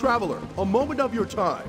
Traveler, a moment of your time.